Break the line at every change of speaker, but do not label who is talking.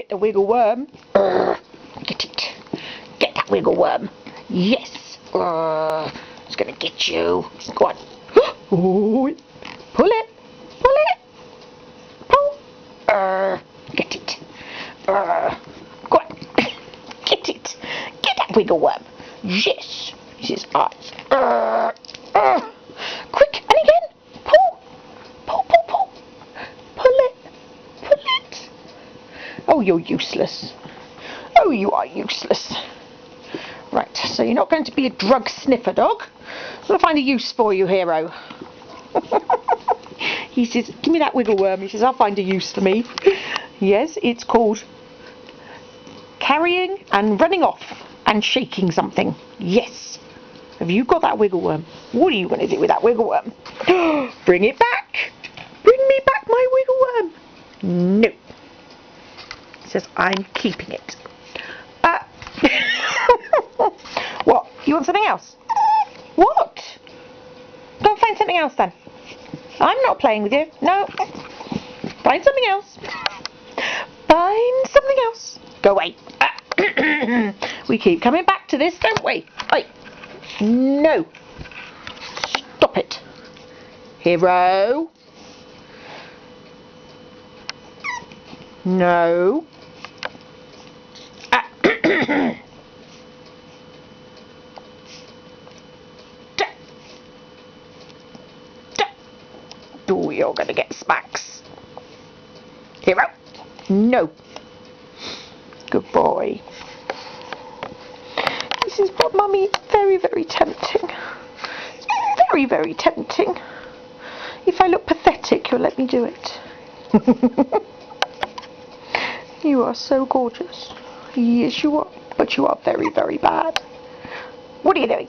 Get the wiggle worm. Get it. Get that wiggle worm. Yes. Urgh. It's gonna get you. Go on. Ooh. Pull it. Pull it. Pull. Urgh. Get it. Urgh. Go on. Get it. Get that wiggle worm. Yes. It's his eyes. Quick. And again. Pull. Pull, pull, pull. Pull it. Pull it. Oh, you're useless. Oh, you are useless. Right, so you're not going to be a drug sniffer dog. I'm going to find a use for you, Hiro. he says, give me that wiggle worm. He says, I'll find a use for me. Yes, it's called carrying and running off and shaking something. Yes. Have you got that wiggle worm? What are you going to do with that wiggle worm? Bring it back. Bring me back my wiggle worm. No. Says, I'm keeping it. Uh, what? You want something else? What? Go find something else then. I'm not playing with you. No. Find something else. Find something else. Go away. we keep coming back to this, don't we? Oi. No. Stop it. Hiro. No. Ah. Oh, you're gonna get smacks. Hiro. No. Good boy. This is what mummy very, very tempting. Very, very tempting. If I look pathetic, you'll let me do it. you are so gorgeous. Yes, you are. But you are very, very bad. What are you doing?